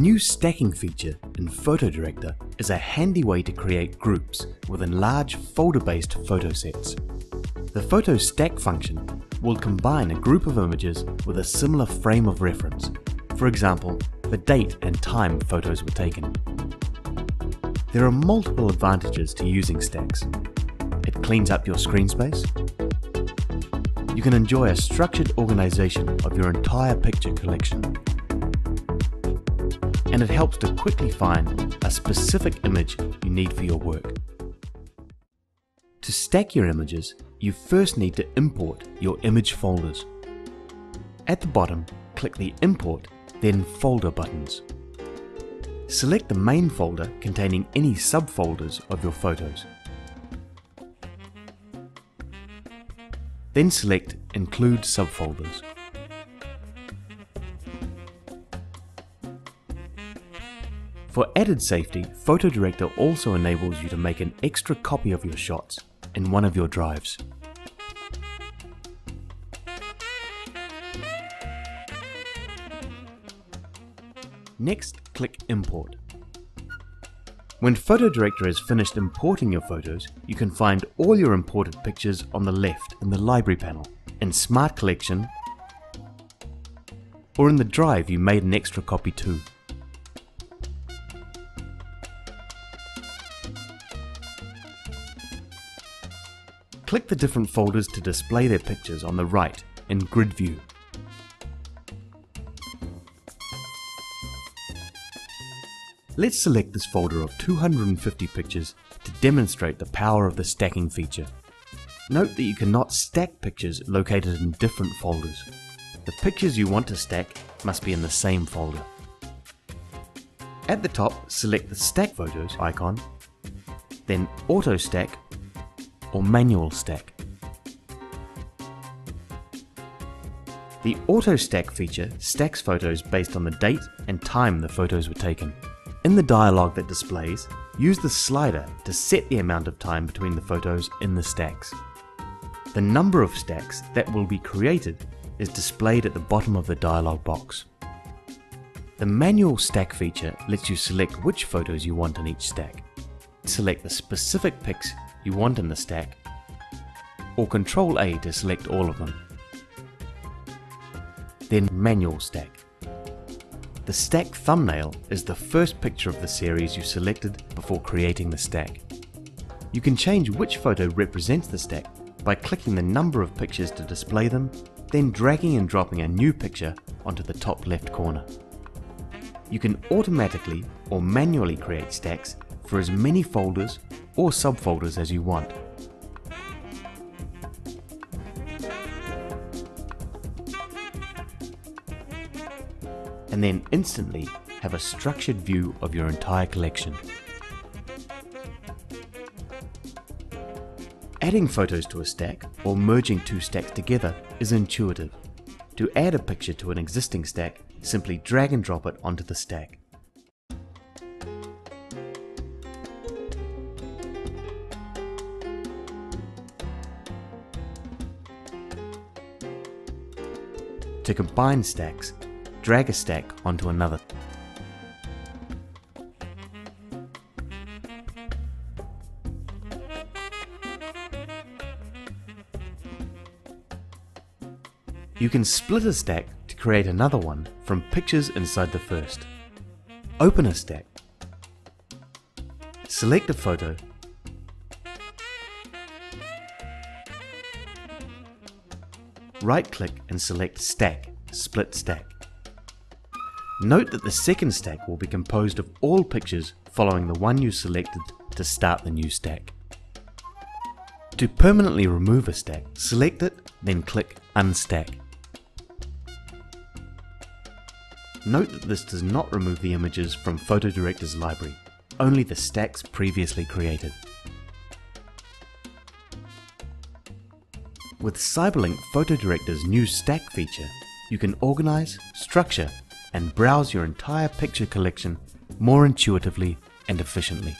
new stacking feature in PhotoDirector is a handy way to create groups within large folder-based photo sets. The Photo Stack function will combine a group of images with a similar frame of reference, for example, the date and time photos were taken. There are multiple advantages to using stacks. It cleans up your screen space. You can enjoy a structured organization of your entire picture collection. And it helps to quickly find a specific image you need for your work. To stack your images, you first need to import your image folders. At the bottom, click the Import, then Folder buttons. Select the main folder containing any subfolders of your photos. Then select Include subfolders. For added safety, PhotoDirector also enables you to make an extra copy of your shots in one of your drives. Next, click Import. When PhotoDirector has finished importing your photos, you can find all your imported pictures on the left in the Library panel, in Smart Collection, or in the drive you made an extra copy to. Click the different folders to display their pictures on the right in Grid View. Let's select this folder of 250 pictures to demonstrate the power of the stacking feature. Note that you cannot stack pictures located in different folders. The pictures you want to stack must be in the same folder. At the top, select the Stack Photos icon, then Auto Stack or manual stack. The auto stack feature stacks photos based on the date and time the photos were taken. In the dialog that displays, use the slider to set the amount of time between the photos in the stacks. The number of stacks that will be created is displayed at the bottom of the dialog box. The manual stack feature lets you select which photos you want in each stack. Select the specific pics you want in the stack, or Control A to select all of them. Then Manual Stack. The stack thumbnail is the first picture of the series you selected before creating the stack. You can change which photo represents the stack by clicking the number of pictures to display them, then dragging and dropping a new picture onto the top left corner. You can automatically or manually create stacks for as many folders or subfolders as you want. And then instantly have a structured view of your entire collection. Adding photos to a stack or merging two stacks together is intuitive. To add a picture to an existing stack, simply drag and drop it onto the stack. To combine stacks, drag a stack onto another. You can split a stack to create another one from pictures inside the first. Open a stack. Select a photo right click and select Stack, Split Stack. Note that the second stack will be composed of all pictures following the one you selected to start the new stack. To permanently remove a stack, select it, then click Unstack. Note that this does not remove the images from PhotoDirector's library, only the stacks previously created. With Cyberlink PhotoDirector's new stack feature, you can organize, structure, and browse your entire picture collection more intuitively and efficiently.